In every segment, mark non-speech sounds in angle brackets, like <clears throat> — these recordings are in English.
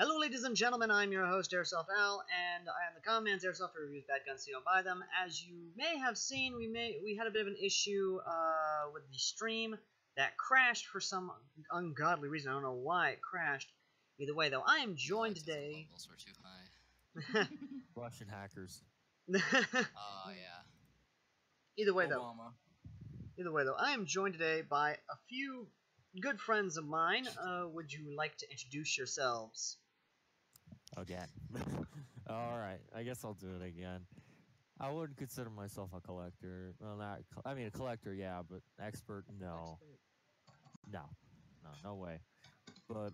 Hello, ladies and gentlemen. I'm your host, Airsoft Al, and I am the comments. Airsoft reviews bad guns, so you don't buy them. As you may have seen, we may we had a bit of an issue uh, with the stream that crashed for some ungodly reason. I don't know why it crashed. Either way, though, I am joined today. Levels were too high. <laughs> Russian hackers. Oh <laughs> yeah. Either way, though, either way, though, I am joined today by a few good friends of mine. Uh, would you like to introduce yourselves? Again. <laughs> All right. I guess I'll do it again. I wouldn't consider myself a collector. Well, not. co- I mean, a collector, yeah, but expert, no, no, no, no way. But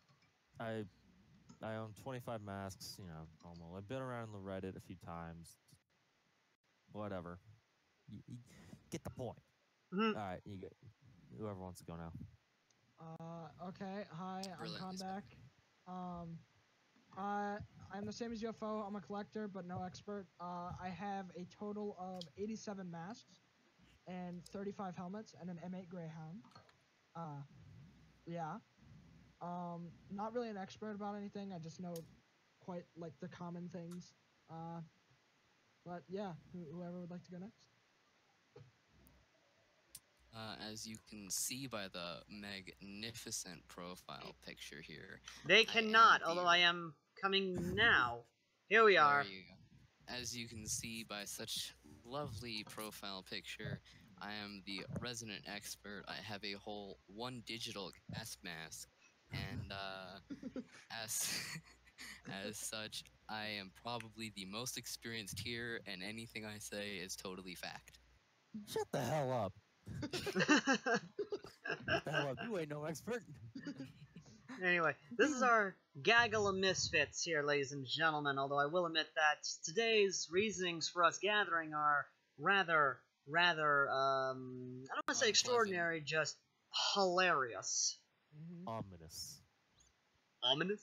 I, I own 25 masks. You know, normal. I've been around the Reddit a few times. Whatever. You, you get the point. Mhm. All right. You get. Whoever wants to go now. Uh, okay. Hi, I'm Brilliant, this Kondak. Um, uh, I'm the same as UFO. I'm a collector, but no expert. Uh, I have a total of 87 masks and 35 helmets and an M8 Greyhound. Uh, yeah. Um, not really an expert about anything. I just know quite like the common things. Uh, but yeah, who, whoever would like to go next. Uh, as you can see by the magnificent profile picture here. They cannot, the- although I am coming now. Here we are. you. As you can see by such lovely profile picture, I am the resident expert. I have a whole one digital gas mask, and uh, <laughs> as <laughs> as such, I am probably the most experienced here, and anything I say is totally fact. Shut the hell up. Shut the hell up. You ain't no expert. Anyway, this is our gaggle of misfits here, ladies and gentlemen. Although I will admit that today's reasonings for us gathering are rather, rather, um, I don't want to say Unpleasant. extraordinary, just hilarious. hmm Ominous. Ominous?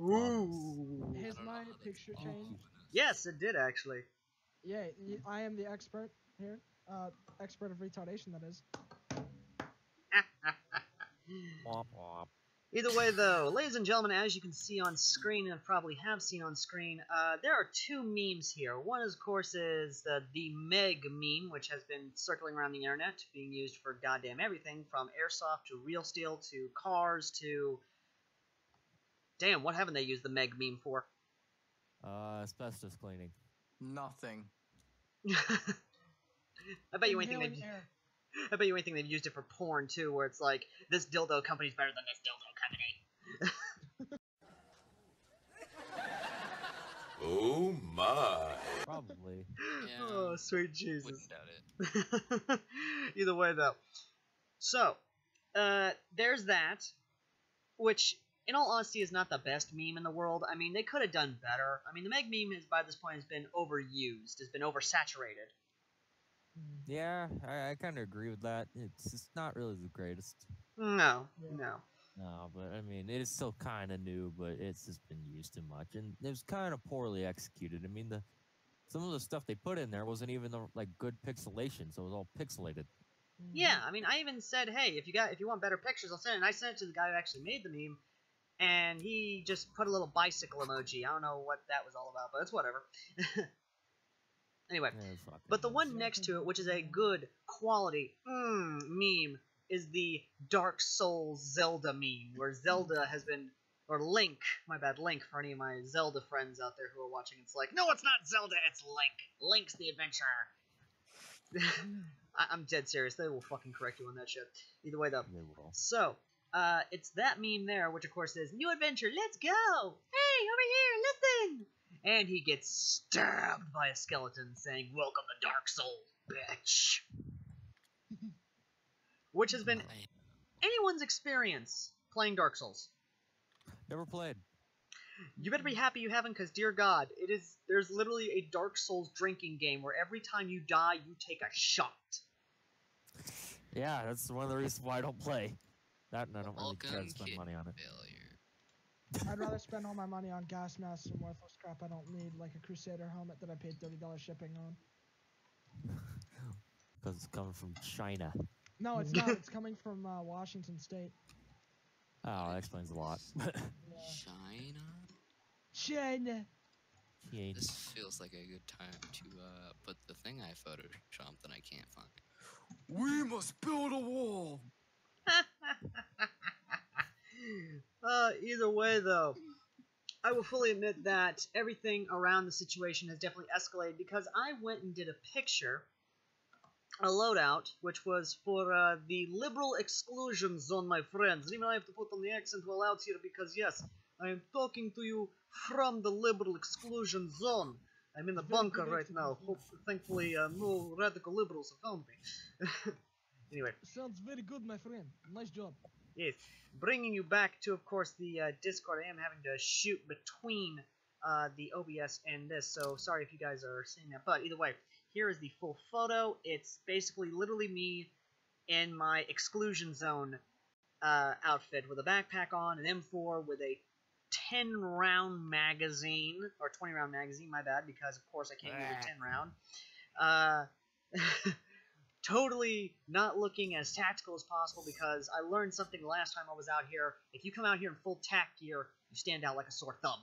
Ooh. Has I my picture changed? Yes, it did actually. Yeah, I am the expert here. Uh, expert of retardation, that is. <laughs> Womp womp. Either way, though, ladies and gentlemen, as you can see on screen, and probably have seen on screen, uh, there are two memes here. One, of course, is the, the Meg meme, which has been circling around the internet, being used for goddamn everything, from airsoft to real steel to cars to... Damn, what haven't they used the Meg meme for? Uh, asbestos cleaning. Nothing. <laughs> I bet you anything Inhaling they've, air. I bet you anything they've used it for porn too, where it's like this dildo company's better than this dildo company. <laughs> Oh my. Probably. Yeah, Oh, sweet Jesus. wouldn't doubt it. <laughs> Either way, though. So, uh, there's that, which, in all honesty, is not the best meme in the world. I mean, they could have done better. I mean, the Meg meme has, by this point, has been overused, has been oversaturated. Yeah, I, I kind of agree with that. It's it's not really the greatest. No, Yeah. no. No, but I mean, it is still kind of new, but it's just been used too much, and it was kind of poorly executed. I mean, the some of the stuff they put in there wasn't even the, like good pixelation, so it was all pixelated. Yeah, mm-hmm. I mean, I even said, hey, if you got if you want better pictures, I'll send it. And I sent it to the guy who actually made the meme, and he just put a little bicycle emoji. I don't know what that was all about, but it's whatever. <laughs> anyway, Yeah, it was fucking But the one next to it, which is a good quality mm, meme, is the Dark Souls Zelda meme, where Zelda has been, or Link, my bad, Link, for any of my Zelda friends out there who are watching, it's like, no, it's not Zelda, it's Link. Link's the adventurer. <laughs> I- I'm dead serious. They will fucking correct you on that shit. Either way, though. They will. So, uh, it's that meme there, which of course is new adventure. Let's go! Hey, over here, listen! And he gets stabbed by a skeleton, saying, "Welcome to Dark Souls, bitch." <laughs> which has been anyone's experience playing Dark Souls. Never played. You better be happy you haven't, because dear God, it is. There's literally a Dark Souls drinking game where every time you die, you take a shot. Yeah, that's one of the reasons why I don't play. That and I don't really care to spend money on it. failure. I'd rather spend all my money on gas masks and worthless crap I don't need, like a Crusader helmet that I paid $30 shipping on. <laughs> Because it's coming from China. No, it's not. it's coming from uh, Washington State. Oh, that explains a lot. Yeah. <laughs> China? China. He. This feels like a good time to uh, put the thing I photoshopped that I can't find. We must build a wall. <laughs> uh, either way, though, I will fully admit that everything around the situation has definitely escalated because I went and did a picture, a loadout, which was for uh, the liberal exclusion zone, my friends. And even I have to put on the accent while out here because, yes, I am talking to you from the liberal exclusion zone. I'm in the Very bunker right now. my Hope, thankfully, uh, no radical liberals have found me. anyway. Sounds very good, my friend. Nice job. Yes, bringing you back to, of course, the uh, Discord. I am having to shoot between uh, the OBS and this, so sorry if you guys are seeing that. But either way, here is the full photo. It's basically literally me in my exclusion zone uh, outfit with a backpack on, an M4 with a 10 round magazine, or 20 round magazine, my bad, because of course I can't use a 10 round. Uh, <laughs> totally not looking as tactical as possible because I learned something the last time I was out here. If you come out here in full tac gear, you stand out like a sore thumb.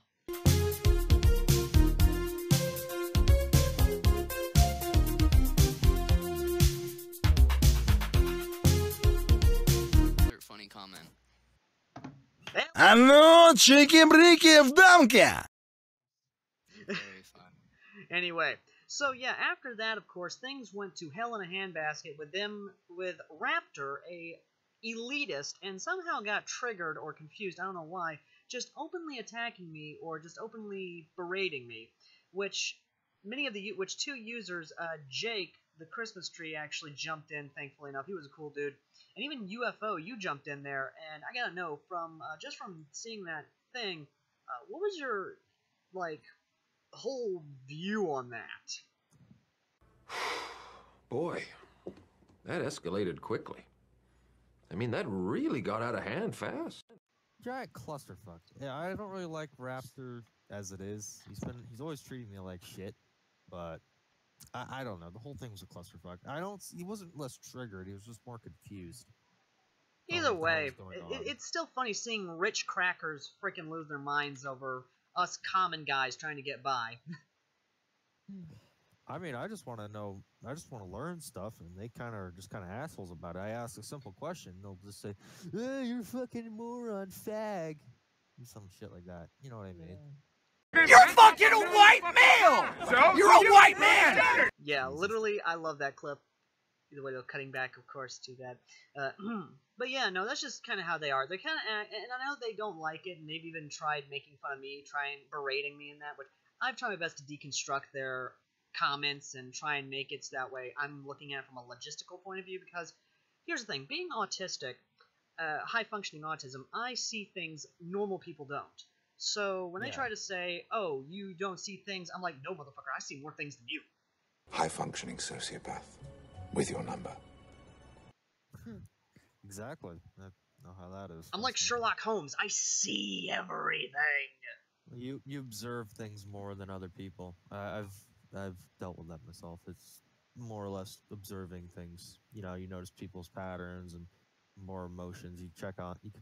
Another funny comment. А ну, чики-брики в дамке! Very <laughs> fun. Anyway, so yeah, after that, of course, things went to hell in a handbasket with them, with Raptor, a elitist, and somehow got triggered or confused, I don't know why, just openly attacking me or just openly berating me, which many of the, which two users, uh, Jake, the Christmas tree, actually jumped in, thankfully enough, he was a cool dude, and even UFO, you jumped in there, and I gotta know, from, uh, just from seeing that thing, uh, what was your, like, whole view on that. <sighs> Boy, that escalated quickly. I mean, that really got out of hand fast. Giant clusterfuck. Yeah, I don't really like Raptor as it is. He's been he's always treating me like shit, but I, I don't know. The whole thing was a clusterfuck. I don't. He wasn't less triggered. He was just more confused. Either oh, what the hell way, was going it, on. it- it's still funny seeing rich crackers freaking lose their minds over us common guys trying to get by. I mean, I just want to know. I just want to learn stuff, and they kind of are just kind of assholes about it. I ask a simple question, they'll just say, "Eh, "You're fucking moron, fag," and some shit like that. You know what I mean? You're fucking a white male! You're a white man! Yeah, literally, I love that clip. Either way, they're cutting back, of course, to that. Uh, <clears throat> but yeah, no, that's just kind of how they are. They're kind of, and I know they don't like it, and they've even tried making fun of me, trying berating me in that. Which I've tried my best to deconstruct their comments and try and make it so that way I'm looking at it from a logistical point of view. Because here's the thing: being autistic, uh, high functioning autism, I see things normal people don't. So when they Yeah. try to say, "Oh, you don't see things," I'm like, "No, motherfucker, I see more things than you." High functioning sociopath. With your number. Exactly. I know how that is. I'm like Sherlock Holmes. I see everything. You you observe things more than other people. I I've I've dealt with that myself. It's more or less observing things. You know, you notice people's patterns and more emotions. You check on. You can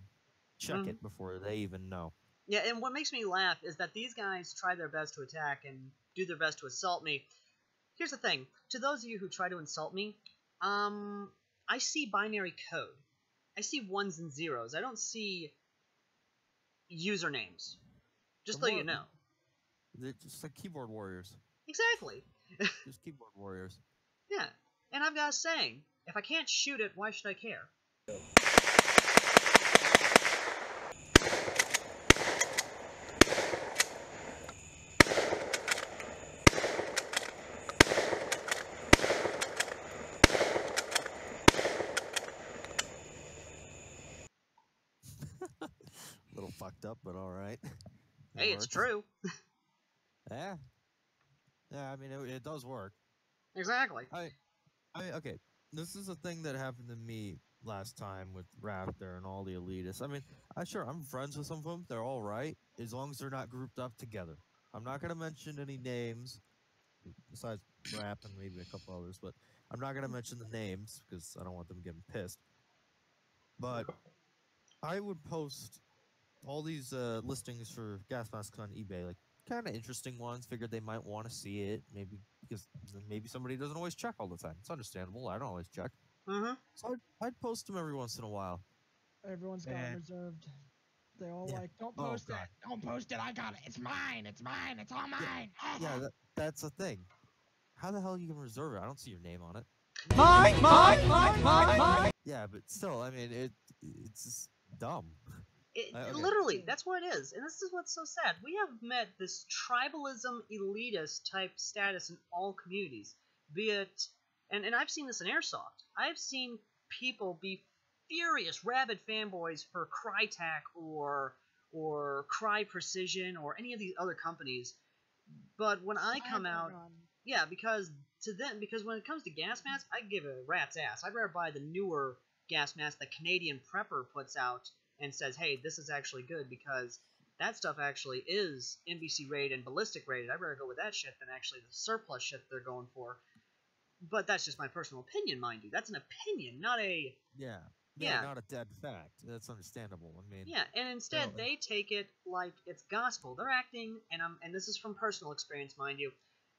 check Mhm. it before they even know. Yeah, and what makes me laugh is that these guys try their best to attack and do their best to assault me. Here's the thing: to those of you who try to insult me, um, I see binary code. I see ones and zeros. I don't see usernames. Just so you know. They're just like keyboard warriors. Exactly. <laughs> Just keyboard warriors. Yeah. And I've got a saying: if I can't shoot it, why should I care? A little fucked up, but all right. It Hey, it's true. <laughs> Yeah. Yeah, I mean, it, it does work. Exactly. I, I okay. This is a thing that happened to me last time with Raptor and all the elitists. I mean, I sure I'm friends with some of them. They're all right as long as they're not grouped up together. I'm not gonna mention any names besides Rap and maybe a couple others, but I'm not gonna mention the names because I don't want them getting pissed. But I would post all these uh, listings for gas masks on eBay, like kind of interesting ones. Figured they might want to see it, maybe because maybe somebody doesn't always check all the time. It's understandable. I don't always check, Mm-hmm. so I'd, I'd post them every once in a while. Everyone's got Man. it reserved. They all Yeah. like, don't Oh, post it, God. don't post it. I got it. It's mine. It's mine. It's all mine. Yeah, that, that's the thing. How the hell are you gonna reserve it? I don't see your name on it. Mine, mine, mine, mine, mine. Yeah, but still, I mean, it it's just dumb. <laughs> It, Uh, okay. Literally, that's what it is, and this is what's so sad. We have met this tribalism, elitist type status in all communities, be it, and and I've seen this in airsoft. I've seen people be furious, rabid fanboys for Krytac or or Cry Precision or any of these other companies, but when I come out, yeah, because to them, because when it comes to gas masks, I give a rat's ass. I'd rather buy the newer gas mask that Canadian Prepper puts out and says, "Hey, this is actually good," because that stuff actually is NBC rated and ballistic rated. I'd rather go with that shit than actually the surplus shit they're going for. But that's just my personal opinion, mind you. That's an opinion, not a Yeah. Yeah. Not a dead fact. That's understandable. I mean, yeah. And instead, No, they take it like it's gospel. They're acting, and I'm, and this is from personal experience, mind you.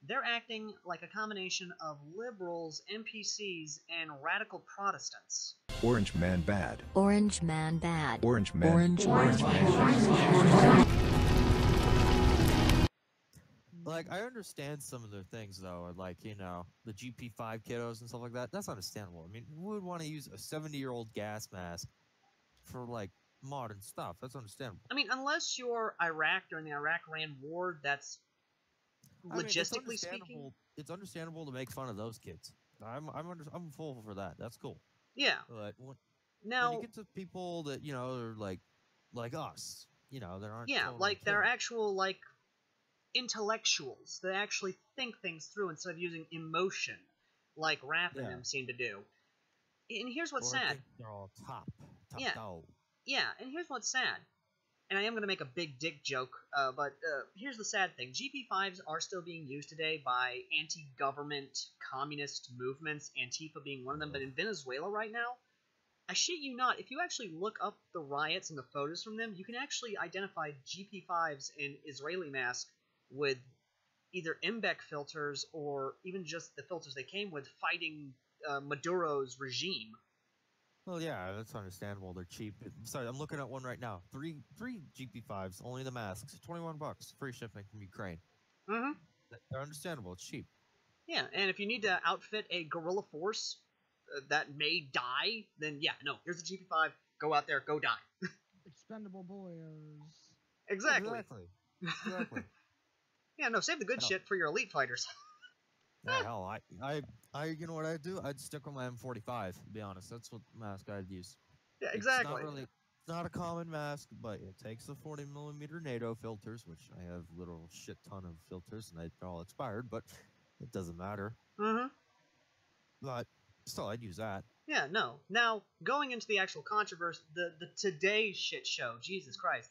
They're acting like a combination of liberals, NPCs, and radical Protestants. Orange man bad. Orange man bad. Orange man. Orange like I understand some of their things though, like you know the GP5 kiddos and stuff like that. That's understandable. I mean, who would want to use a 70 year old gas mask for like modern stuff? That's understandable. I mean, unless you're Iraq during the Iraq-Iran war, that's I mean, it's logistically speaking. it's understandable to make fun of those kids. I'm I'm under, I'm full for that. That's cool. Yeah. But when, when Now, you get to people that you know are like like us, you know, there aren't yeah, like they're actual like intellectuals that actually think things through instead of using emotion, like Raph and Yeah. them seem to do. And here's what's Or sad. They're all top top Yeah. dog. Yeah, and here's what's sad. And I am going to make a big dick joke, uh, but uh, here's the sad thing. GP5s are still being used today by anti government communist movements, Antifa being one of them. But in Venezuela right now, I shit you not, if you actually look up the riots and the photos from them, you can actually identify GP5s in Israeli mask with either MBEC filters or even just the filters they came with fighting uh, Maduro's regime. Well, yeah, that's understandable. They're cheap. Sorry, I'm looking at one right now. Three three GP5s, only the masks, 21 bucks, free shipping from Ukraine. Mm-hmm. They're understandable. It's cheap. Yeah, and if you need to outfit a guerrilla force uh, that may die, then yeah, no, here's a GP5. Go out there, go die. <laughs> Expendable boyos. Exactly. Exactly. Exactly. <laughs> Yeah, no, save the good Hell. shit for your elite fighters. yeah, <laughs> hell, I, I, I, you know what I'd do? I'd stick with my M45. To be honest, that's what mask I'd use. yeah, It's exactly. not really, it's not a common mask, but it takes the 40 millimeter NATO filters, which I have little shit ton of filters, and they're all expired, but it doesn't matter. Mm-hmm. But still, I'd use that. Yeah, no. Now, going into the actual controversy, the the Today shit show. Jesus Christ.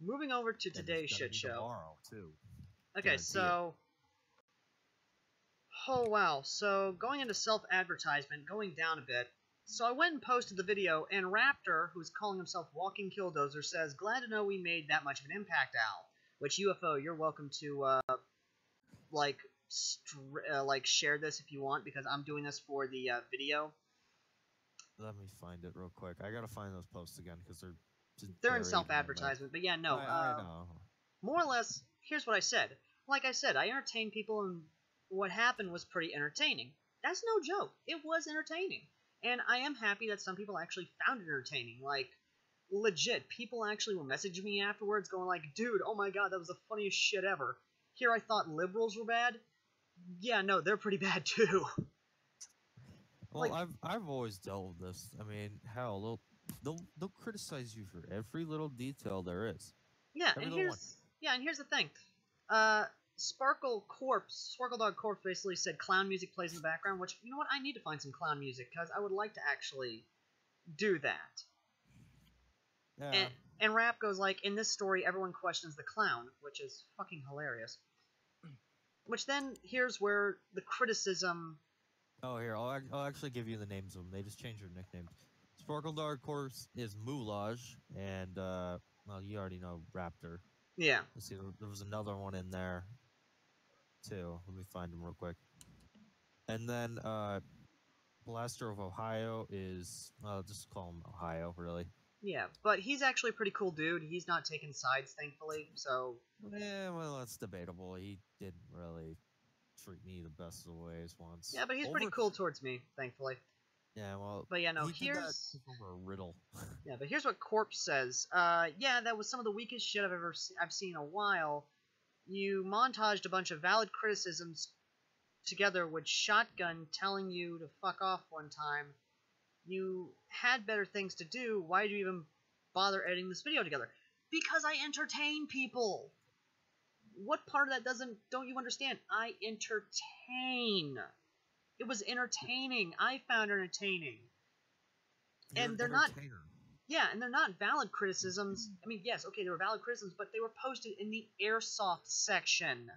Moving over to today's shit show. Tomorrow too. Okay, Guarantee so. Oh, wow. So, going into self advertisement, going down a bit. So, I went and posted the video, and Raptor, who's calling himself Walking Killdozer, says, Glad to know we made that much of an impact, Al. Which, UFO, you're welcome to, uh, like, str- uh, like share this if you want, because I'm doing this for the uh, video. Let me find it real quick. I gotta find those posts again because they're They're in self advertisement, but yeah, no. I, uh, I know. more or less, here's what I said. Like I said, I entertain people, and what happened was pretty entertaining. That's no joke. It was entertaining. And I am happy that some people actually found it entertaining. Like, legit, people actually were messaging me afterwards going like, dude, oh my god, that was the funniest shit ever. Here I thought liberals were bad. Yeah, no, they're pretty <laughs> bad too. Well, like- I've I've always dealt with this. I mean, hell, they'll they'll they'll criticize you for every little detail there is. Yeah, Every and little one. here's yeah, and here's the thing. Uh, Sparkle Corpse, Sparkle Dog Corpse basically said clown music plays in the background, which you know what, I need to find some clown music because I would like to actually do that. Yeah. And and Rap goes like, in this story, everyone questions the clown, which is fucking hilarious. Which then here's where the criticism. oh, here I'll I'll actually give you the names of them. They just changed their nicknames. Sparkle Dark Horse is Moulage, and uh, well, you already know Raptor. Yeah. Let's see, there was another one in there too. Let me find him real quick. And then uh, Blaster of Ohio is, well, just call him Ohio, really. Yeah, but he's actually a pretty cool dude. He's not taking sides, thankfully. So Yeah, well, that's debatable. He didn't really treat me the best of the ways once. yeah, but he's pretty cool towards me, thankfully. Yeah, well, But yeah, no. he Here's over a riddle. <laughs> yeah, but here's what Corpse says. Uh, yeah, that was some of the weakest shit I've ever se- I've seen in a while. You montaged a bunch of valid criticisms together with Shotgun telling you to fuck off one time. You had better things to do. Why did you even bother editing this video together? Because I entertain people. What part of that doesn't don't you understand? I entertain. It was entertaining. I found entertaining. You're And they're not-. Yeah, and they're not valid criticisms. Mm. I mean, yes, okay, they were valid criticisms, but they were posted in the airsoft section.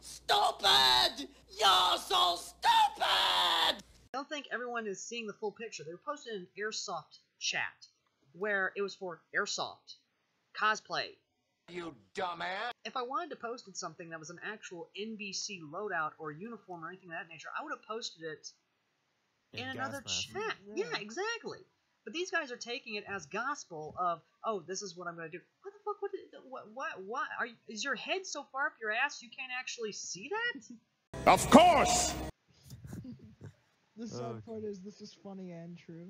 Stupid! You're so stupid! I don't think everyone is seeing the full picture. They were posted in airsoft chat, where it was for airsoft cosplay. You dumbass! If I wanted to post something that was an actual NBC loadout or uniform or anything of that nature, I would have posted it in And another chat. Yeah. Yeah. exactly. But these guys are taking it as gospel of, oh, this is what I'm going to do. What the fuck? What? What? What? what? Are you, is your head so far up your ass you can't actually see that? Of course! <laughs> The sad Okay. part is this is funny and true.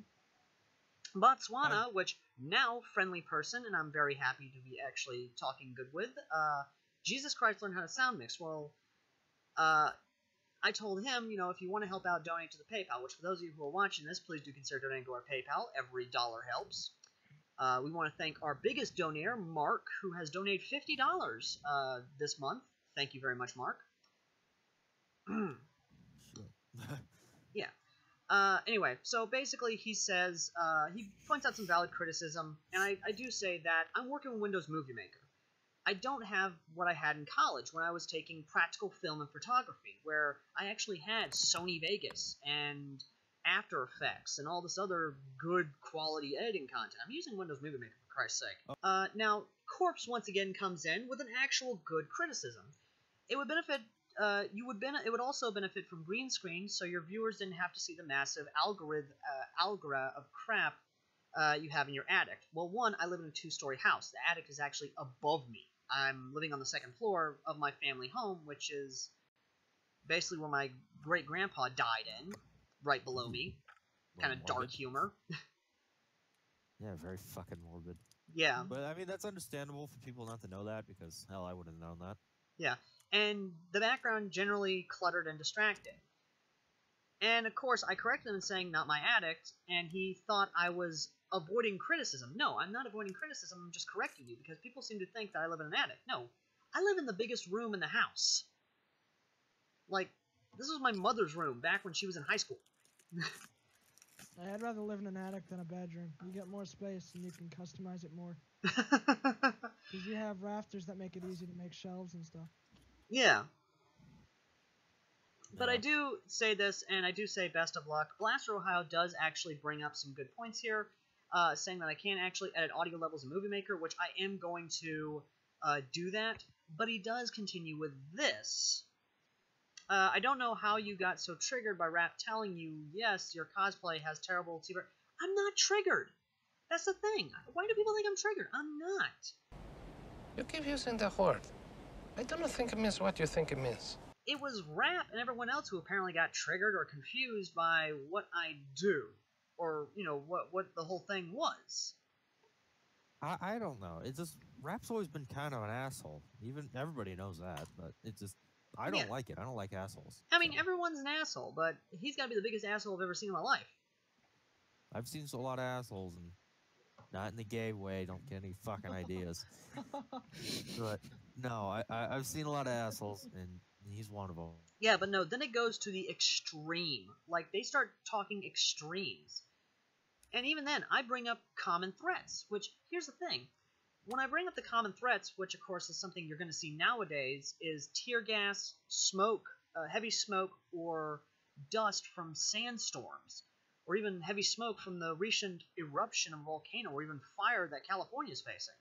Botswana, which now friendly person, and I'm very happy to be actually talking good with. Uh, Jesus Christ learned how to sound mix. Well, uh, I told him, you know, if you want to help out, donate to the PayPal. Which, for those of you who are watching this, please do consider donating to our PayPal. Every dollar helps. Uh, we want to thank our biggest donor, Mark, who has donated fifty dollars uh, this month. Thank you very much, Mark. <clears throat> yeah. Uh, anyway, so basically he says, uh, he points out some valid criticism, and I, I do say that I'm working with Windows Movie Maker. I don't have what I had in college when I was taking practical film and photography, where I actually had Sony Vegas and After Effects and all this other good quality editing content. I'm using Windows Movie Maker for Christ's sake. Uh, now, Corpse once again comes in with an actual good criticism. It would benefit uh, you would ben- it would also benefit from green screen, so your viewers didn't have to see the massive algorithm uh, algora of crap uh, you have in your attic. Well, one, I live in a two-story house. The attic is actually above me. I'm living on the second floor of my family home, which is basically where my great grandpa died in, right below me. Kind of dark humor. <laughs> Yeah, very fucking morbid. yeah. But I mean, that's understandable for people not to know that because hell, I wouldn't have known that. Yeah, and the background generally cluttered and distracting. And of course, I corrected him in saying not my addict, and he thought I was avoiding criticism. No, I'm not avoiding criticism, I'm just correcting you because people seem to think that I live in an attic. No, I live in the biggest room in the house. Like, this was my mother's room back when she was in high school. <laughs> I'd rather live in an attic than a bedroom. You get more space and you can customize it more. <laughs> Because you have rafters that make it easy to make shelves and stuff. yeah. But I do say this, and I do say best of luck. Blaster Ohio does actually bring up some good points here, uh, saying that I can't actually edit audio levels in Movie Maker, which I am going to uh, do that. But he does continue with this. Uh, I don't know how you got so triggered by Rap telling you, yes, your cosplay has terrible TV. I'm not triggered. That's the thing. Why do people think I'm triggered? I'm not. You keep using the word. I do not think it means what you think it means. it was Rap and everyone else who apparently got triggered or confused by what I do, or you know what what the whole thing was. I, I don't know. It just Rap's always been kind of an asshole. Even everybody knows that, but it just I don't Yeah. like it. I don't like assholes. I mean, so. everyone's an asshole, but he's got to be the biggest asshole I've ever seen in my life. I've seen a lot of assholes, and not in the gay way. Don't get any fucking ideas. <laughs> but no, I, I I've seen a lot of assholes, and he's one of them. Yeah, but no, then it goes to the extreme. Like they start talking extremes. And even then, I bring up common threats, which here's the thing. When I bring up the common threats, which of course is something you're going to see nowadays, is tear gas, smoke, uh, heavy smoke, or dust from sandstorms, or even heavy smoke from the recent eruption of a volcano, or even fire that California is facing.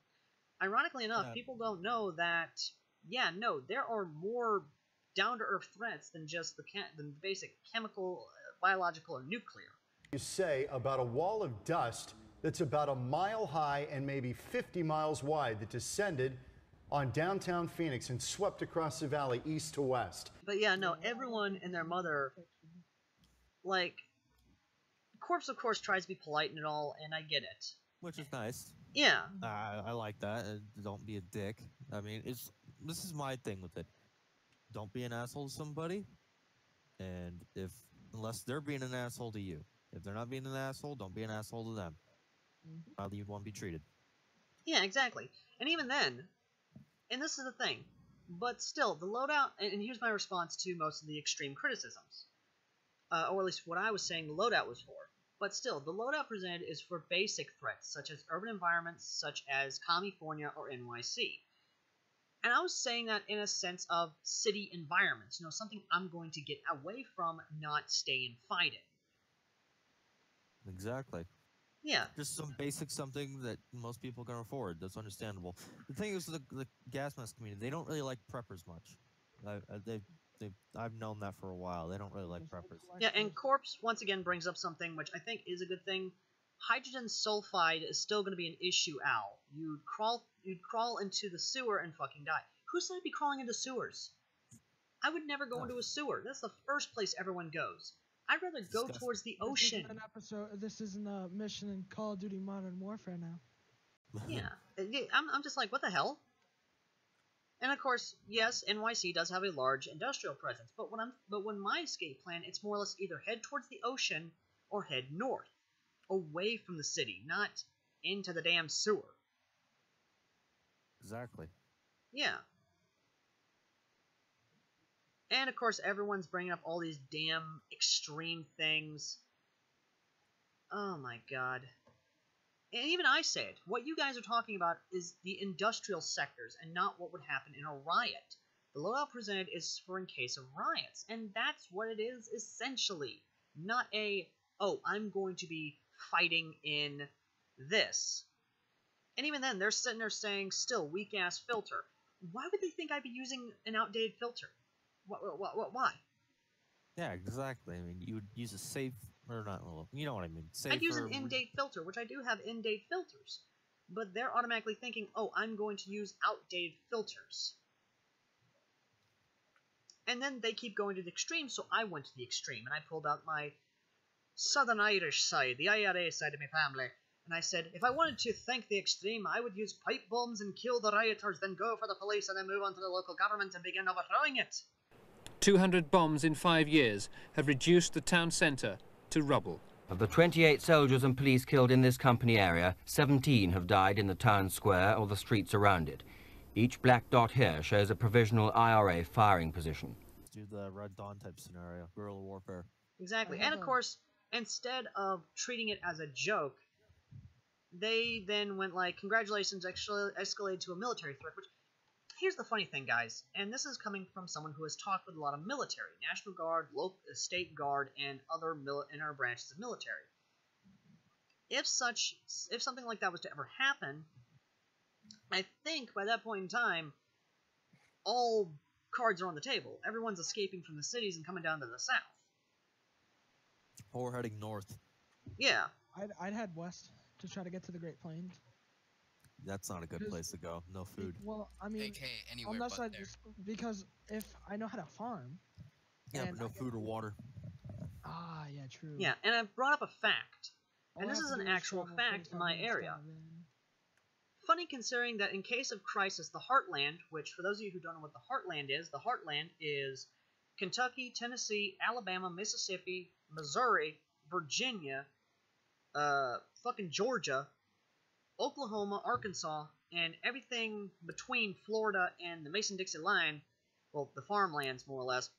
ironically enough, Yeah. people don't know that. Yeah, no, there are more down to earth threats than just the chem- than basic chemical, uh, biological, or nuclear. you say about a wall of dust that's about a mile high and maybe 50 miles wide that descended on downtown Phoenix and swept across the valley east to west. But yeah, no, everyone and their mother, like, Corpse, of course, tries to be polite and all, and I get it. which is nice. Yeah, I, I like that. Uh, don't be a dick. I mean, it's this is my thing with it. Don't be an asshole to somebody, and if unless they're being an asshole to you, if they're not being an asshole, don't be an asshole to them. How do you'd want to be treated. yeah, exactly. And even then, and this is the thing, but still, the loadout, and and here's my response to most of the extreme criticisms, uh, or at least what I was saying the loadout was for. But still, the loadout presented is for basic threats, such as urban environments, such as California or NYC. And I was saying that in a sense of city environments, you know, something I'm going to get away from, not stay and fight in. Exactly. Yeah, Just some basic something that most people can afford. That's understandable. The thing is, the, the gas mask community, they don't really like preppers much. I, I, they, they, I've known that for a while. They don't really like preppers. Yeah, and Corpse once again brings up something which I think is a good thing. Hydrogen sulfide is still going to be an issue, Al. You'd crawl, you'd crawl into the sewer and fucking die. Who said I'd be crawling into sewers? I would never go No. into a sewer. That's the first place everyone goes. I'd rather go Disgusting. towards the ocean. This isn't an episode. This isn't a mission in Call of Duty Modern Warfare now. <laughs> Yeah, yeah, I'm, I'm just like, what the hell? And of course, yes, NYC does have a large industrial presence, but when I'm but when my escape plan, it's more or less either head towards the ocean or head north, away from the city, not into the damn sewer. Exactly. Yeah. And of course, everyone's bringing up all these damn extreme things. Oh my god. And even I say it. What you guys are talking about is the industrial sectors and not what would happen in a riot. The loadout presented is for in case of riots, and that's what it is essentially. Not a, oh, I'm going to be fighting in this. And even then, they're sitting there saying, still, weak ass filter. Why would they think I'd be using an outdated filter? What, what, what, why? Yeah, exactly. I mean, you would use a safe or not. Well, you know what I mean. Safer. I'd use an re- in-date filter, which I do have in-date filters, but they're automatically thinking, "Oh, I'm going to use outdated filters." And then they keep going to the extreme, so I went to the extreme, and I pulled out my Southern Irish side, the IRA side of my family, and I said, if I wanted to thank the extreme, I would use pipe bombs and kill the rioters, then go for the police, and then move on to the local government and begin overthrowing it. 200 bombs in five years have reduced the town centre to rubble. Of the 28 soldiers and police killed in this company area, 17 have died in the town square or the streets around it. Each black dot here shows a provisional IRA firing position. do the Red Dawn type scenario, guerrilla warfare. Exactly. And of course, instead of treating it as a joke, they then went like, congratulations, escalated to a military threat, which here's the funny thing, guys, and this is coming from someone who has talked with a lot of military, National Guard, local, uh, state guard, and other mil- inner branches of military. If such, if something like that was to ever happen, I think by that point in time, all cards are on the table. Everyone's escaping from the cities and coming down to the south. Or heading north. Yeah, I'd, I'd head west to try to get to the Great Plains. That's not a good place to go. No food. Well, I mean, AK anywhere unless but I there. just because if I know how to farm. Yeah, but no I get- food or water. Ah, yeah, true. yeah, and I've brought up a fact. All and I this is an actual fact in my area. down. Funny considering that in case of crisis, the Heartland, which for those of you who don't know what the Heartland is, the Heartland is Kentucky, Tennessee, Alabama, Mississippi, Missouri, Virginia, uh, fucking Georgia, Oklahoma, Arkansas, and everything between Florida and the Mason-Dixon line, well, the farmlands more or less.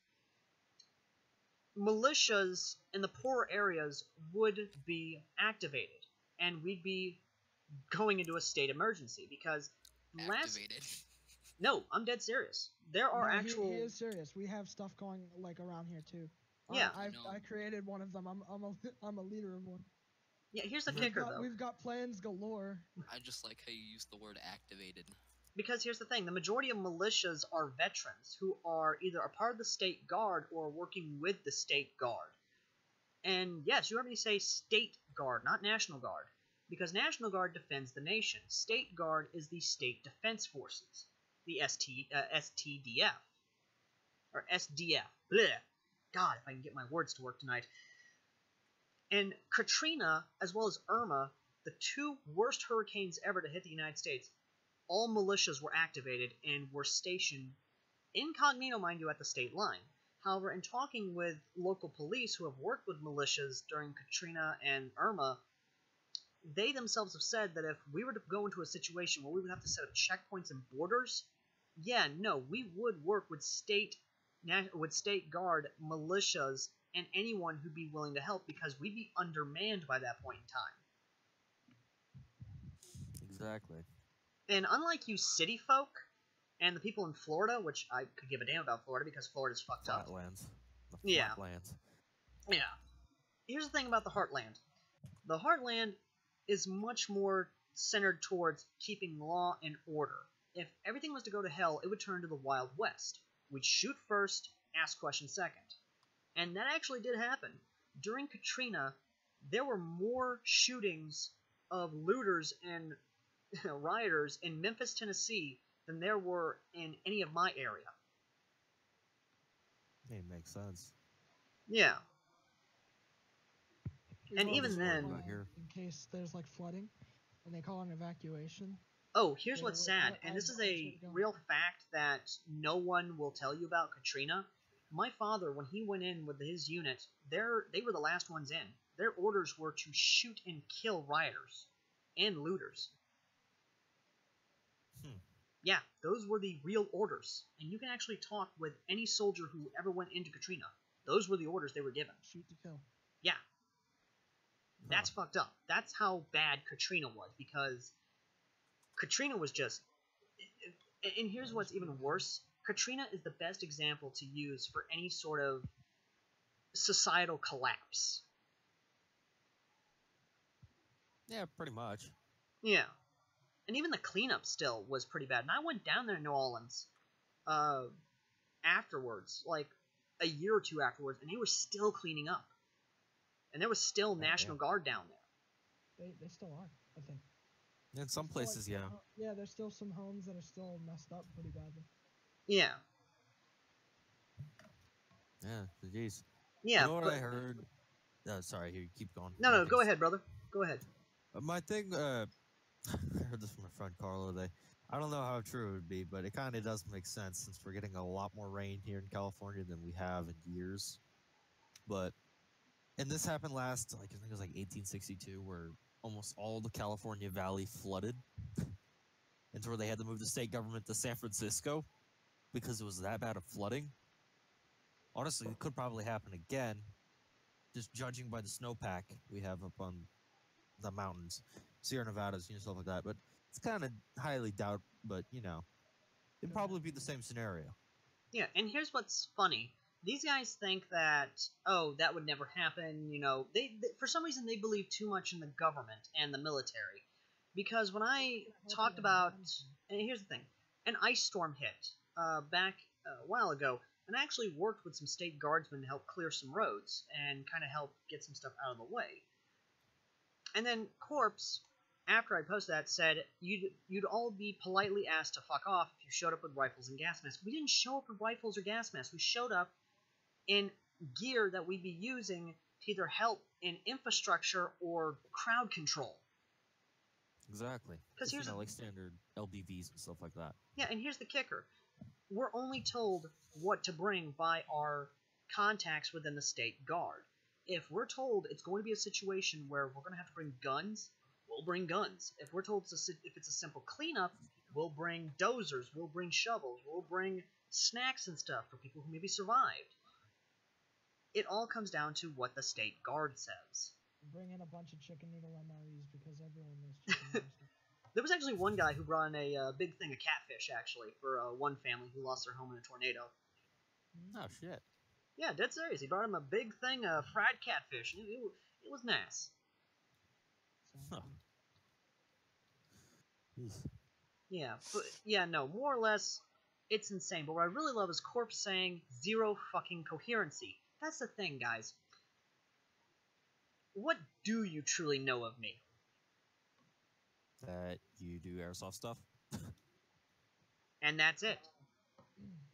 Militias in the poor areas would be activated, and we'd be going into a state emergency because last Activated. no, I'm dead serious. There are No, he- actual He, is serious. We have stuff going like around here too. Yeah. I've, No. I created one of them. I'm I'm a I'm a leader of one. Yeah, here's the We've kicker got, though. we've got plans galore. I just like how you use the word activated. Because here's the thing the majority of militias are veterans who are either a part of the state guard or working with the state guard. And yes, you heard me say state guard, not national guard. Because national guard defends the nation. State guard is the state defense forces, the ST, uh, STDF. Or SDF. Blech. God, if I can get my words to work tonight. And Katrina, as well as Irma, the two worst hurricanes ever to hit the United States, all militias were activated and were stationed incognito, mind you, at the state line. However, in talking with local police who have worked with militias during Katrina and Irma, they themselves have said that if we were to go into a situation where we would have to set up checkpoints and borders, yeah, no, we would work with state with state guard militias and anyone who'd be willing to help because we'd be undermanned by that point in time. Exactly. And unlike you city folk and the people in Florida, which I could give a damn about Florida because Florida's fucked up. Flatlands. The Yeah. Flatlands. Yeah. Here's the thing about the Heartland. The Heartland is much more centered towards keeping law and order. If everything was to go to hell, it would turn to the Wild West. We'd shoot first, ask questions second. And that actually did happen. During Katrina, there were more shootings of looters and <laughs> rioters in Memphis, Tennessee than there were in any of my area. It makes sense. Yeah. Here's And even then- Here. in case there's like flooding, and they call an evacuation. Oh, here's what's sad, and this is a real fact that no one will tell you about Katrina. My father, when he went in with his unit, their they were the last ones in. Their orders were to shoot and kill rioters and looters. Hmm. Yeah, those were the real orders, and you can actually talk with any soldier who ever went into Katrina. Those were the orders they were given. Shoot to kill. Yeah. That's fucked up. That's how bad Katrina was because Katrina was just. And here's what's even worse Katrina is the best example to use for any sort of societal collapse. Yeah, pretty much. Yeah. And even the cleanup still was pretty bad. And I went down there in New Orleans uh, afterwards, like a year or two afterwards, and they were still cleaning up. And there was still National Guard down there. They they still are. I think. In some Still, like, places, yeah. Yeah, there's still some homes that are still messed up pretty badly. Yeah. Yeah, jeez. Yeah. You know what but- I heard? Uh, sorry, here, keep going. No, no, Okay. go ahead, brother. Go ahead. Uh, My thing, uh, <laughs> I heard this from my friend Carlo today. I don't know how true it would be, but it kind of does make sense since we're getting a lot more rain here in California than we have in years. But, and this happened last, like, I think it was like 1862, where almost all the California Valley flooded. and to where they had to move the state government to San Francisco because it was that bad of flooding. Honestly, it could probably happen again, just judging by the snowpack we have up on the mountains, Sierra Nevadas, you know, stuff like that. But it's kind of highly doubt. But you know, it'd probably be the same scenario. Yeah, and here's what's funny. These guys think that oh, that would never happen. You know, they, they for some reason they believe too much in the government and the military. Because when I talked about, and here's the thing, an ice storm hit uh, back a while ago, and I actually worked with some state guardsmen to help clear some roads and kind of help get some stuff out of the way. And then Corpse, after I posted that, said you'd you'd all be politely asked to fuck off if you showed up with rifles and gas masks. We didn't show up with rifles or gas masks. We showed up in gear that we'd be using to either help in infrastructure or crowd control. Exactly. 'Cause Just, you here's know, like standard LBVs and stuff like that. Yeah, and here's the kicker. We're only told what to bring by our contacts within the state guard. If we're told it's going to be a situation where we're going to have to bring guns, we'll bring guns. If we're told it's a, if it's a simple cleanup, we'll bring dozers, we'll bring shovels, we'll bring snacks and stuff for people who maybe survived. It all comes down to what the state guard says. Bring in a bunch of chicken noodle MREs because everyone knows chicken <laughs> noodles. There was actually one guy who brought in a uh, big thing of catfish, actually, for uh, one family who lost their home in a tornado. Oh shit. Yeah, dead serious. He brought him a big thing of fried catfish. It, it, it was nice. Huh. Yeah, but yeah, no, more or less, it's insane. But what I really love is Corpse saying zero fucking coherency. That's the thing, guys. What do you truly know of me? That you do airsoft stuff. And that's it.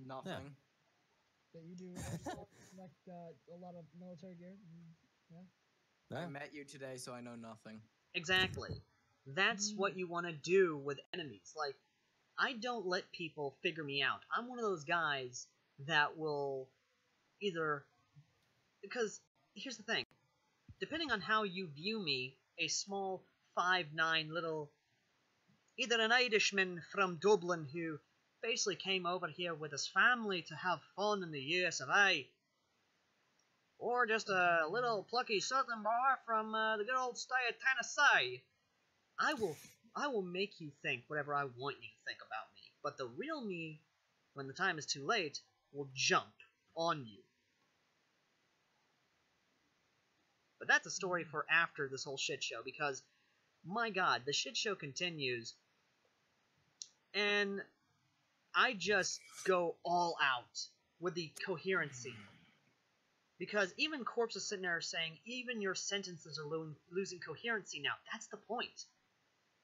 Nothing. That you do airsoft, <laughs> like uh, a lot of military gear. Mm, Yeah. I met you today, so I know nothing. Exactly. That's what you want to do with enemies. Like, I don't let people figure me out. I'm one of those guys that will either. Because, here's the thing depending on how you view me, a small five nine little. either an Irishman from Dublin who basically came over here with his family to have fun in the US of A. Or just a little plucky southern boy from uh, the good old state of Tennessee. I will, I will make you think whatever I want you to think about me. But the real me, when the time is too late, will jump on you. But that's a story for after this whole shit show because, my god, the shit show continues, and I just go all out with the coherency. Because even Corpse is sitting there saying, even your sentences are lo- losing coherency now. That's the point.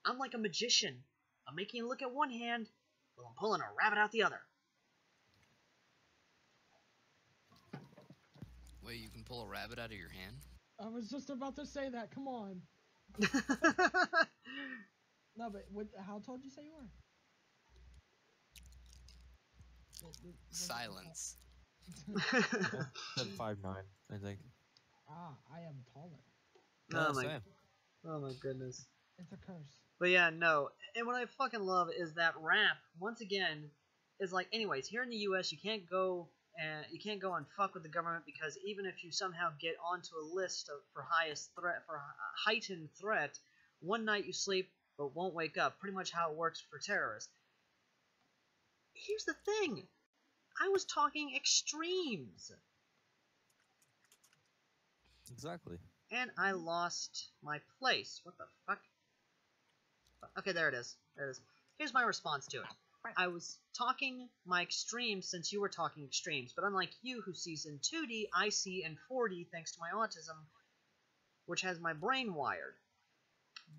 I'm like a magician. I'm making you look at one hand, while I'm pulling a rabbit out the other. Wait, you can pull a rabbit out of your hand? I was just about to say that. Come on. <laughs> No, but what, how tall did you say you were? What- what- what- Silence. <laughs> Said five nine, I think. ah, I am taller. oh my, same. oh my goodness. It's a curse. But yeah, no. And what I fucking love is that rap once again is like, anyways, here in the U.S. you can't go and you can't go and fuck with the government because even if you somehow get onto a list of, for highest threat for heightened threat, one night you sleep but won't wake up. Pretty much how it works for terrorists. Here's the thing. I was talking extremes. Exactly. And I lost my place. What the fuck? Okay, there it is. There it is. Here's my response to it. I was talking my extremes since you were talking extremes, but unlike you who sees in 2D, I see in 4D thanks to my autism, which has my brain wired.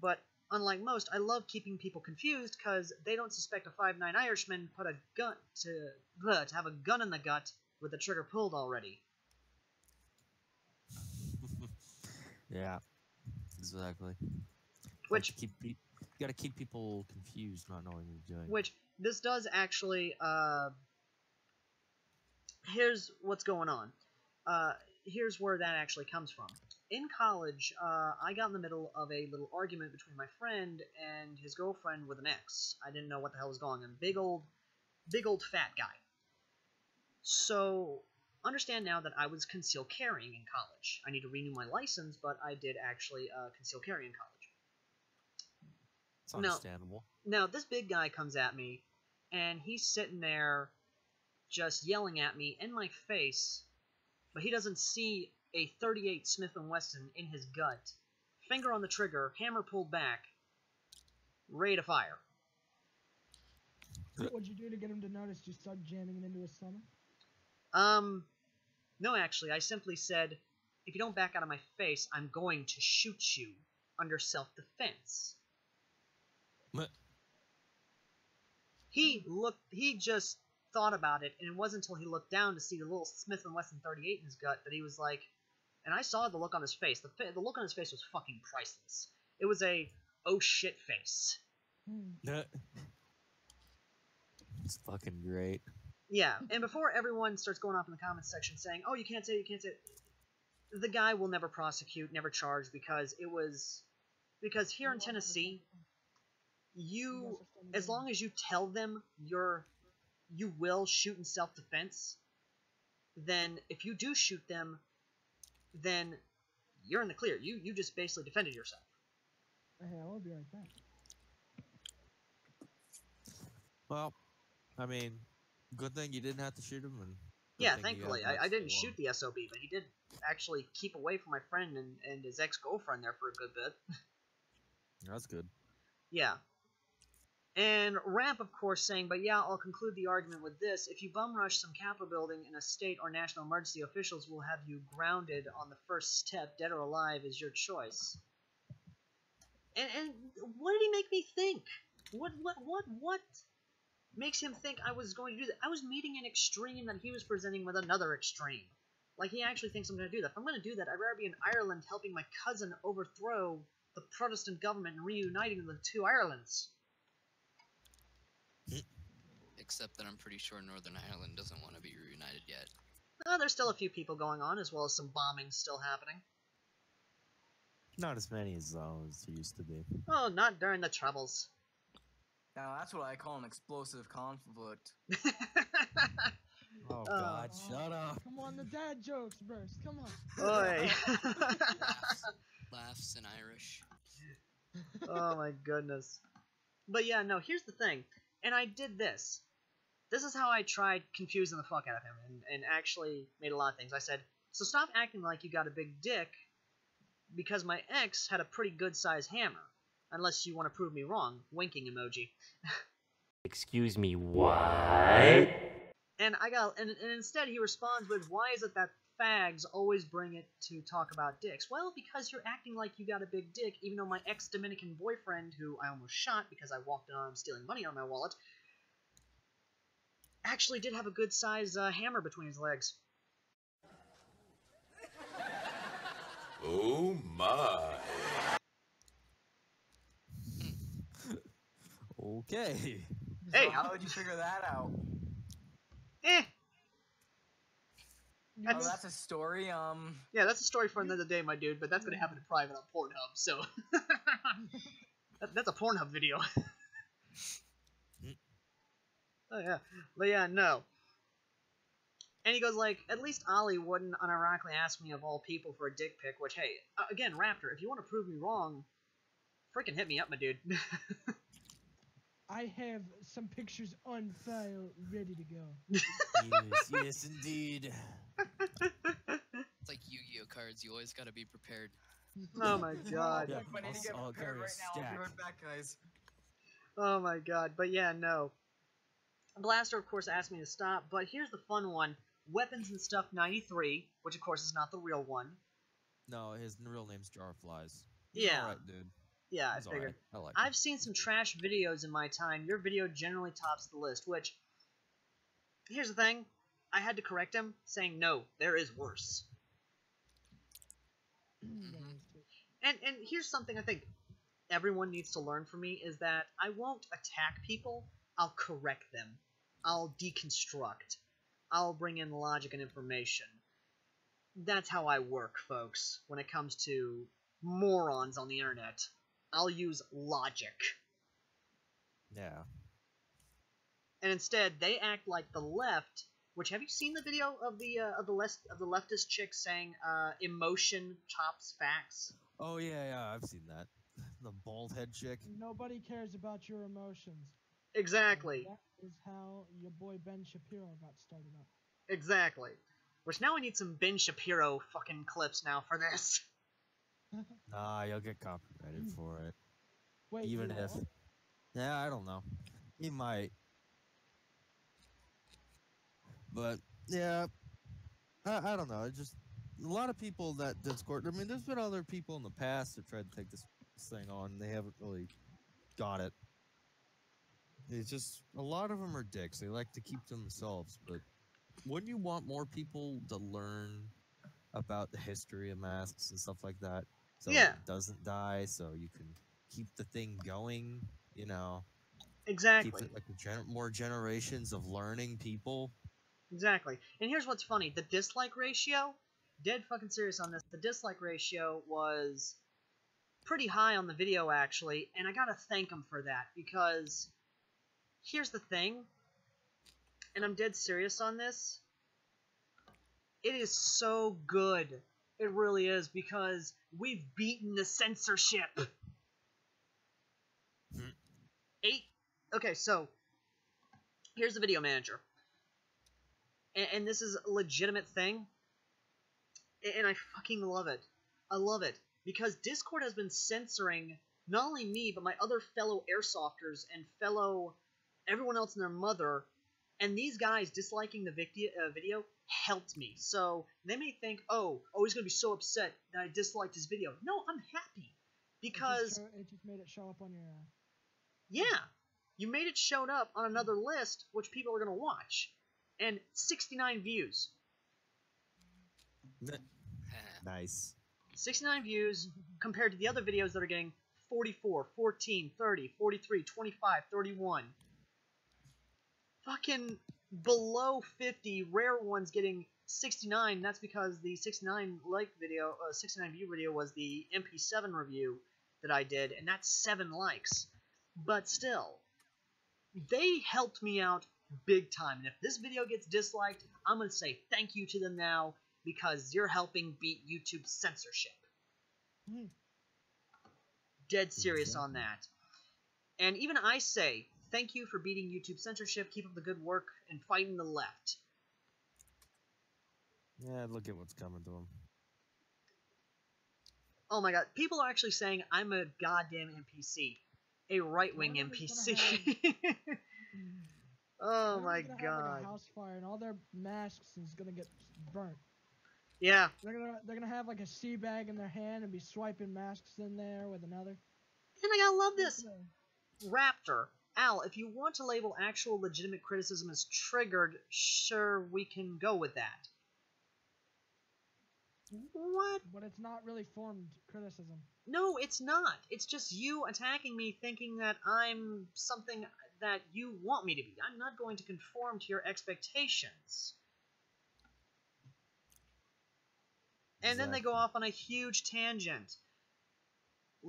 But unlike most, I love keeping people confused because they don't suspect a 5'9 Irishman put a gun to, bleh, to have a gun in the gut with the trigger pulled already. <laughs> Yeah. Exactly. Which keep you gotta keep people confused, not knowing what you're doing. Which this does actually. Uh, here's what's going on. Uh, here's where that actually comes from. In college, uh, I got in the middle of a little argument between my friend and his girlfriend with an ex. I didn't know what the hell was going on. Big old, big old fat guy. So understand now that I was concealed carrying in college. I need to renew my license, but I did actually uh, conceal carry in college. It's understandable. Now, this big guy comes at me, and he's sitting there just yelling at me in my face, but he doesn't see a 38 Smith & Wesson in his gut, finger on the trigger, hammer pulled back, ready to fire. What'd you do to get him to notice? Did you start jamming it into his stomach? Um, no, actually, I simply said, if you don't back out of my face, I'm going to shoot you under self-defense. What? He looked. He just thought about it, and it wasn't until he looked down to see the little Smith and Wesson 38 in his gut that he was like, and I saw the look on his face. The the look on his face was fucking priceless. It was a oh shit face. Hmm. it's fucking great. Yeah, and before everyone starts going off in the comments section saying, "Oh, you can't say you can't say," the guy will never prosecute, never charge because it was because here in Tennessee, you as long as you tell them you're you will shoot in self defense, then if you do shoot them, then you're in the clear. You you just basically defended yourself. Hey, I will be right back. Well, I mean, good thing you didn't have to shoot him, and Yeah, thing you got thankfully. I, I didn't shoot the SOB, but he did actually keep away from my friend and, and his ex girlfriend there for a good bit. <laughs> That's good. Yeah. And Ramp, of course, saying, but yeah, I'll conclude the argument with this. If you bum rush some Capitol building in a state or national emergency, officials will have you grounded on the first step. Dead or alive is your choice. And, and what did he make me think? What, what, what, what makes him think I was going to do that? I was meeting an extreme that he was presenting with another extreme. Like, he actually thinks I'm going to do that. If I'm going to do that, I'd rather be in Ireland helping my cousin overthrow the Protestant government and reuniting the two Irelands. Except that I'm pretty sure Northern Ireland doesn't want to be reunited yet. Uh, there's still a few people going on, as well as some bombings still happening. Not as many as those there used to be. Oh, not during the Troubles. Now that's what I call an explosive conflict. <laughs> Oh Uh, God, shut up. Come on, the dad jokes burst. Come on. Oi. laughs, laughs in Irish. oh my goodness. But yeah, no, here's the thing. And I did this. This is how I tried confusing the fuck out of him and, and actually made a lot of things. I said, so stop acting like you got a big dick because my ex had a pretty good sized hammer. Unless you want to prove me wrong. Winking emoji. Excuse me, what? And I got and, and instead he responds with, "Why is it that fags always bring it to talk about dicks?" Well, because you're acting like you got a big dick, even though my ex Dominican boyfriend, who I almost shot because I walked in on him stealing money out of my wallet, actually did have a good size uh, hammer between his legs. Oh my. Okay. Hey, So how would you figure that out? Eh. Oh, That's, that's a story. Um, yeah, that's a story for another day, my dude. But that's gonna happen in private on Pornhub. So <laughs> that, that's a Pornhub video. <laughs> oh yeah, but yeah, no. And he goes like, at least Ollie wouldn't unironically ask me of all people for a dick pic. Which, hey, uh, again, Raptor, if you want to prove me wrong, freaking hit me up, my dude. <laughs> I have some pictures on file ready to go. <laughs> yes, yes, indeed. It's like Yu-Gi-Oh cards. You always gotta be prepared. <laughs> oh my god. Yeah, I need to get I'll- I'll prepared right now. I'll be right back, guys. Oh my god, but yeah, no. Blaster, of course, asked me to stop, but here's the fun one. Weapons and Stuff 93, which of course is not the real one. No, his real name's Jarflies. Yeah. Alright, dude. Yeah, I figured. alright. I like. I've seen some trash videos in my time. Your video generally tops the list, which, here's the thing. I had to correct him, saying, no, there is worse. And, and here's something I think everyone needs to learn from me is that I won't attack people, I'll correct them. I'll deconstruct. I'll bring in logic and information. That's how I work, folks, when it comes to morons on the internet. I'll use logic. Yeah. And instead, they act like the left. Which have you seen the video of the uh, of the left of the leftist chick saying uh, emotion chops facts? Oh yeah, yeah, I've seen that. <laughs> The bald head chick. Nobody cares about your emotions. Exactly, That is how your boy Ben Shapiro got started up. exactly. Which now I need some Ben Shapiro fucking clips now for this. <laughs> Mm-hmm. Nah, you'll get copyrighted mm-hmm. for it. Wait, Even if. will? Yeah, I don't know. He might. But yeah, I, I don't know. It just a lot of people that Discord. I mean, there's been other people in the past that tried to take this thing on. They haven't really got it. It's just a lot of them are dicks. They like to keep to themselves. But wouldn't you want more people to learn about the history of masks and stuff like that? So Yeah. it doesn't die. So you can keep the thing going. You know, Exactly. keeps it like more generations of learning people. Exactly. And here's what's funny: the dislike ratio. Dead fucking serious on this. The dislike ratio was pretty high on the video actually, and I gotta thank him for that because here's the thing, and I'm dead serious on this. It is so good. It really is because we've beaten the censorship. <laughs> Hmm. Eight. Okay, so here's the video manager and, and this is a legitimate thing, and I fucking love it. I love it because Discord has been censoring not only me, but my other fellow airsofters and fellow everyone else and their mother. And these guys disliking the video, uh, helped me. So they may think, oh, oh, he's gonna be so upset that I disliked his video. No, I'm happy because it just, show, it just made it show up on your. Uh... Yeah, you made it showed up on another list, which people are gonna watch, and 69 views. <laughs> nice. 69 views compared to the other videos that are getting 44, 14, 30, 43, 25, 31. Fucking below 50, rare ones getting 69. That's because the 69 like video, uh, 69 view video was the MP7 review that I did, and that's 7 likes. But still, they helped me out big time. And if this video gets disliked, I'm going to say thank you to them now because you're helping beat YouTube censorship. Mm. Dead serious on that. And even I say thank you for beating YouTube censorship. Keep up the good work and fighting the left. Yeah, look at what's coming to them. Oh my god, people are actually saying I'm a goddamn NPC. A right wing NPC. oh my gonna god. Have, like, a house fire and all their masks is gonna get burnt. Yeah. They're gonna they're gonna have like a sea bag in their hand and be swiping masks in there with another. And I gotta love this. Raptor. Al, if you want to label actual legitimate criticism as triggered, sure we can go with that. What? But it's not really formed criticism. No, it's not. It's just you attacking me thinking that I'm something that you want me to be. I'm not going to conform to your expectations. And then they go off on a huge tangent.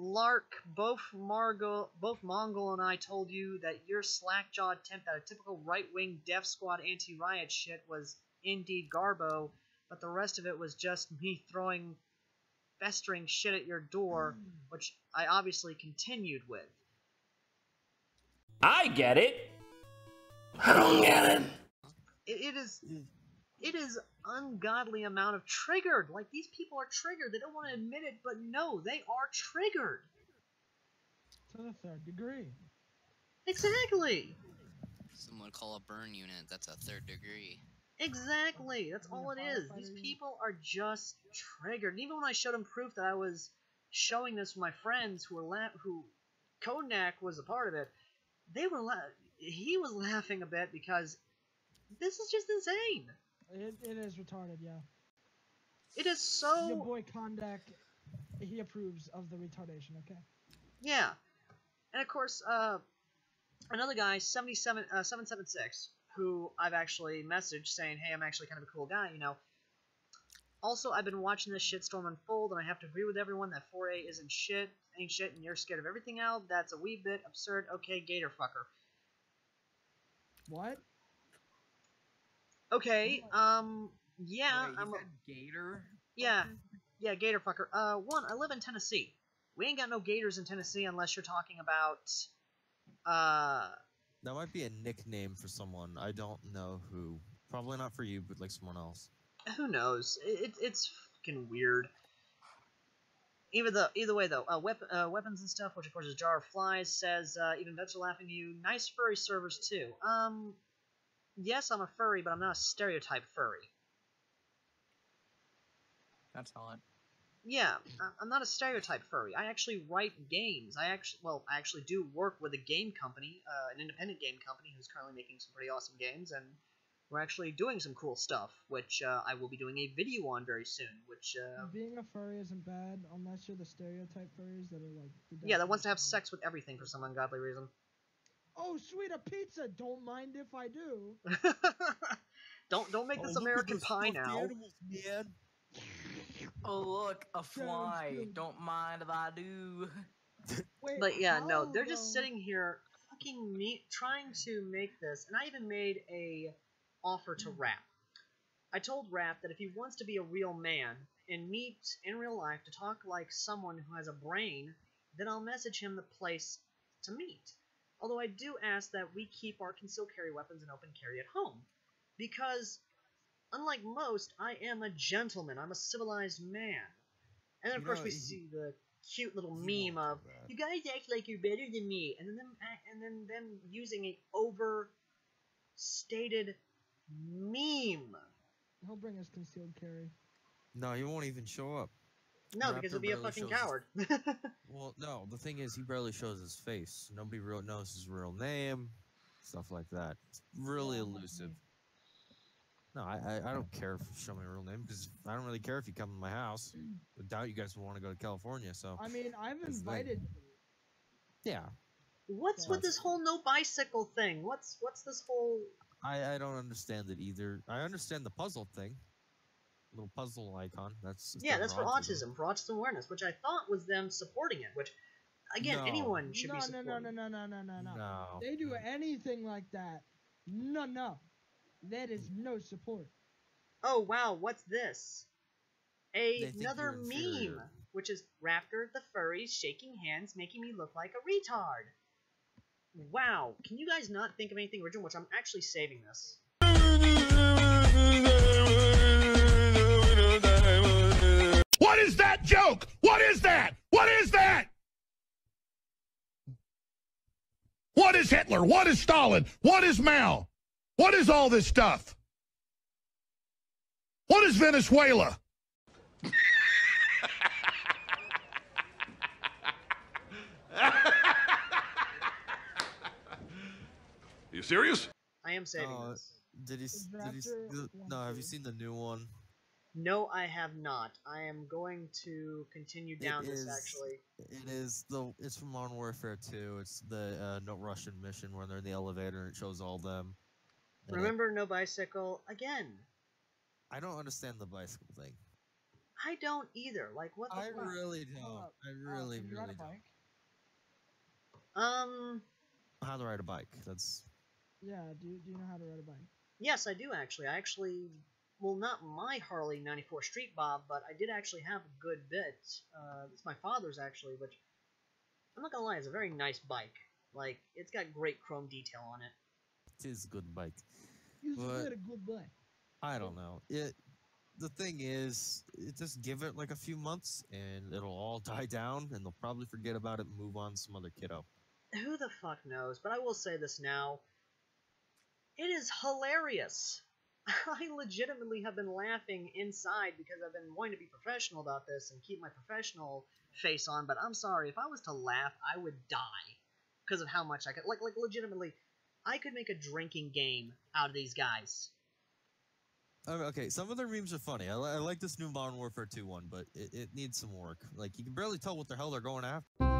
Lark, both Margot, both Mongol and I told you that your slack-jawed attempt at a typical right-wing Death Squad anti-riot shit was indeed garbo, but the rest of it was just me throwing festering shit at your door, hmm. which I obviously continued with. I get it. I don't get it. It, it is, hmm. It is ungodly amount of triggered. Like these people are triggered. They don't want to admit it, but no, they are triggered. To the third degree. Exactly. Someone call a burn unit. That's a third degree. Exactly. That's all it is. These people are just triggered. And even when I showed them proof that I was showing this with my friends who were la- who Kodak was a part of it, they were la- he was laughing a bit because this is just insane. It, it is retarded, yeah. It is so. Your boy Kondak, he approves of the retardation. Okay. Yeah, and of course, uh, another guy, 77, uh, 776, who I've actually messaged saying, hey, I'm actually kind of a cool guy, you know. Also, I've been watching this shitstorm unfold, and I have to agree with everyone that 4A isn't shit, ain't shit, and you're scared of everything else. That's a wee bit absurd. Okay, gator fucker. What? Okay, um, yeah, Wait, I'm. you said gator? Yeah, yeah, gator fucker. Uh, one, I live in Tennessee. We ain't got no gators in Tennessee unless you're talking about, uh, That might be a nickname for someone. I don't know who. Probably not for you, but like someone else. who knows? It, it, it's fucking weird. Either the either way though, uh, wep- uh, weapons and stuff, which of course is Jar of Flies, says uh, even vets are laughing at you. Nice furry servers too. Um, yes, I'm a furry, but I'm not a stereotype furry. That's odd. Yeah, I- I'm not a stereotype furry. I actually write games. I actually, well, I actually do work with a game company, uh, an independent game company who's currently making some pretty awesome games, and we're actually doing some cool stuff, which uh, I will be doing a video on very soon. Which, uh, Being a furry isn't bad unless you're the stereotype furries that are like. the yeah, that wants to have sex with everything for some ungodly reason. Oh, sweet a pizza! Don't mind if I do. <laughs> Don't don't make this American Pie now. man. Oh look, a fly. Don't mind if I do. <laughs> Wait, But yeah, no, they're just sitting here fucking me trying to make this, and I even made a offer to hmm. Rap. I told Rap that if he wants to be a real man and meet in real life to talk like someone who has a brain, then I'll message him the place to meet. Although I do ask that we keep our concealed carry weapons and open carry at home, because unlike most, I am a gentleman. I'm a civilized man. And then, of You course, know, we he- see the cute little meme of you guys act like you're better than me, and then them and then them using a overstated meme. He'll bring his concealed carry. No, he won't even show up. No, because he'll be a fucking shows his- coward. <laughs> Well, no, the thing is, he barely shows his face. Nobody real knows his real name, stuff like that. It's really elusive. No, I, I, I don't care if you show my real name because I don't really care if you come to my house. I doubt you guys will want to go to California. So I mean, I've That's the thing. invited. yeah, What's with this whole no bicycle thing? What's what's this whole? I, I don't understand it either. I understand the puzzle thing, little puzzle icon. That's Yeah, that's for autism, for autism awareness, which I thought was them supporting it. Which, again, No. anyone should no, be supporting. no, no, no, no, no, no, No. They do anything like that. No, no. That is no support. Oh wow, what's this? A, another meme, inferior. which is Raptor the furries shaking hands, making me look like a retard. Wow, can you guys not think of anything original? Which I'm actually saving this. Joke? What is that? What is that? What is Hitler? What is Stalin? What is Mao? What is all this stuff? What is Venezuela? Are <laughs> You serious? I am saving Oh, this. Did he? s- Did he? s- Raptor the- one No, have you seen the new one? No, I have not. I am going to continue It down this is- actually. It is the. It's from Modern Warfare 2. It's the uh, no Russian mission where they're in the elevator and it shows all them. And it- Remember, no bicycle again. I don't understand the bicycle thing. I don't either. Like, what the I fuck? really don't. up. I Uh, really, can you ride really a don't. Um, How to ride a bike? That's Yeah. Do you, do you know how to ride a bike? yes, I do actually. I actually, well, not my Harley 94 Street Bob, but I did actually have a good bit. Uh, it's my father's actually, which I'm not gonna lie, it's a very nice bike. Like, it's got great chrome detail on it. it is a good bike. You But- said a good bike. I don't know. It. The thing is, it just give it like a few months and it'll all <laughs> die down and they'll probably forget about it and move on to some other kiddo. Who the fuck knows? But I will say this now. It is hilarious. <laughs> I legitimately have been laughing inside because I've been wanting to be professional about this and keep my professional face on, but I'm sorry, if I was to laugh, I would die because of how much I could like like legitimately I could make a drinking game out of these guys. Okay, some of their memes are funny. I, li- I like this new Modern Warfare 2 one, but it, it needs some work. Like, you can barely tell what the hell they're going after.